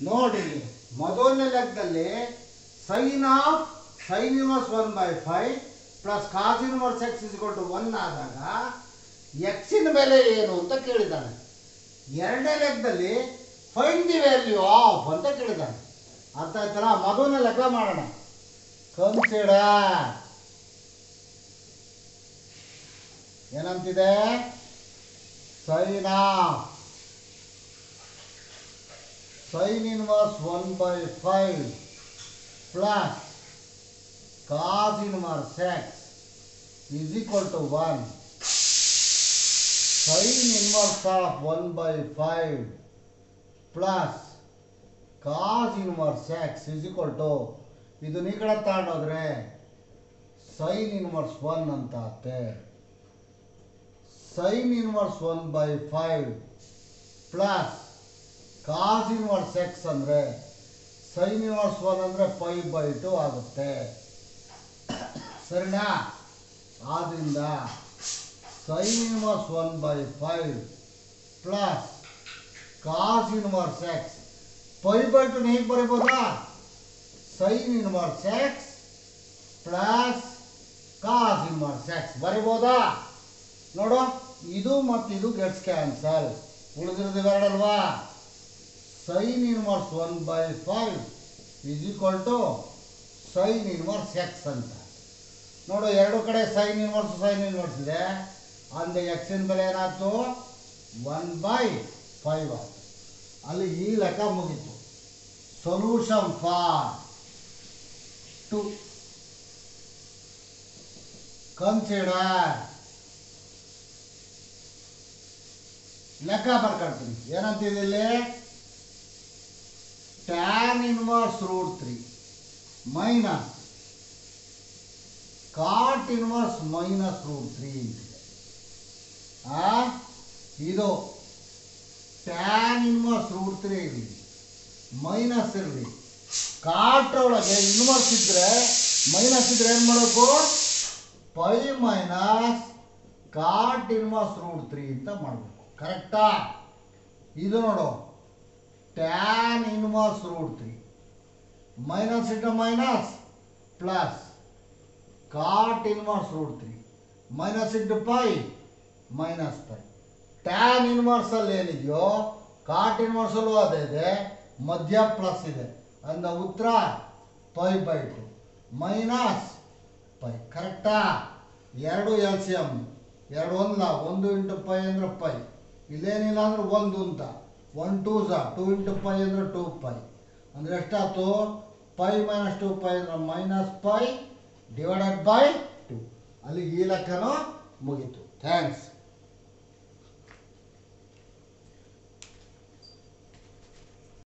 ನೋಡಿ, ಮೊದಲನೇ ಲೆಕ್ಕದಲ್ಲಿ sine of sine inverse one by five plus cos inverse x ಇಸ್ಕೊಂಡು ಒನ್ ಆದಾಗ ಎಕ್ಸಿನ ಬೆಲೆ ಏನು ಅಂತ ಕೇಳಿದ್ದಾನೆ ಎರಡನೇ ಲೆಕ್ಕದಲ್ಲಿ ಫೈನ್ ದಿ ವ್ಯಾಲ್ಯೂ ಆಫ್ ಅಂತ ಕೇಳಿದ್ದಾನೆ ಅರ್ಥ ಆಯ್ತಲ್ಲ? ಮೊದಲನೇ ಲೆಕ್ಕ ಮಾಡೋಣ. Consider ಏನಂತಿದೆ? Sine of sine inverse one by five plus cos inverse x is equal to one sine inverse of one by five plus cos inverse x is equal to ಇದು ಈ ಕಡೆ ತಗೊಂಡೋದ್ರೆ ಸೈನ್ ಇನ್ವರ್ಸ್ ಒನ್ ಅಂತ ಆಗುತ್ತೆ. Sine inverse one by five plus cos inverse x ಅಂದರೆ sine inverse one ಅಂದರೆ five by two ಆಗುತ್ತೆ. ಸರಿನಾ? ಆದ್ದರಿಂದ sine inverse one by five plus cos inverse x five by two ಹೇಗೆ ಬರೀಬೋದಾ? Sine inverse x plus cos inverse x ಬರಿಬೋದಾ? ನೋಡು, ಇದು ಮತ್ತು ಇದು ಗೆಟ್ಸ್ ಕ್ಯಾನ್ಸಲ್. ಉಳಿದಿರೋದು ಇವೆರಡಲ್ವಾ? Sine inverse one by five is equal to sine inverse x ಅಂತ. ನೋಡು, ಎರಡು ಕಡೆ ಸೈನ್ ಇನ್ವರ್ಸ್ ಸೈನ್ ಇನ್ವರ್ಸ್ ಇದೆ. ಅಂದ ಎಕ್ಸಿನ ಬೆಲೆ ಏನಾಯ್ತು? ಒನ್ ಬೈ ಫೈವ್ ಆಯ್ತು. ಅಲ್ಲಿ ಈ ಲೆಕ್ಕ ಮುಗೀತು. ಸೊಲ್ಯೂಷನ್ ಫಾರ್ ಟು ಕನ್ಸಿಡರ್ ಲೆಕ್ಕ ಬರ್ಕೊಳ್ತೀನಿ ಏನಂತಿದೆ tan inverse root three minus cot inverse minus root three ಇದು ಟ್ಯಾನ್ ಇನ್ವರ್ಸ್ ರೂಟ್ ತ್ರೀ ಇರಲಿ ಮೈನಸ್ ಇರಲಿ ಕಾಟ್ ಒಳಗೆ ಇನ್ವರ್ಸ್ ಇದ್ರೆ ಮೈನಸ್ ಇದ್ರೆ ಏನು ಮಾಡಬೇಕು pi minus cot inverse root three ಅಂತ ಮಾಡಬೇಕು ಕರೆಕ್ಟಾ ಇದು ನೋಡು tan inverse root three minus into minus plus cot inverse root three minus into pi minus pi tan ಇನ್ವರ್ಸಲ್ಲಿ ಏನಿದೆಯೋ ಕಾಟ್ ಇನ್ವರ್ಸಲ್ಲೂ ಅದೇ ಇದೆ, ಮಧ್ಯ ಪ್ಲಸ್ ಇದೆ. ಅಂದ ಉತ್ತರ pi by two minus pi ಕರೆಕ್ಟಾ ಎರಡು ಎಲ್ ಸಿ ಎಂ ಎರಡು ಒಂದಲ್ಲ ಒಂದು ಇಂಟು ಪೈ ಅಂದರೆ ಪೈ ಇಲ್ಲೇನಿಲ್ಲ ಅಂದ್ರೆ ಒಂದು ಅಂತ. One two Jha two into pi ಅಂದರೆ ಟೂ ಪೈ ಅಂದರೆ ಎಷ್ಟಾಯ್ತು ಪೈ ಮೈನಸ್ ಟು ಪೈ ಅಂದರೆ minus pi divided by two ಅಲ್ಲಿ ಈ ಲೆಕ್ಕನೂ ಮುಗೀತು. ಥ್ಯಾಂಕ್ಸ್